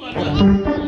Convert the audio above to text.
我 操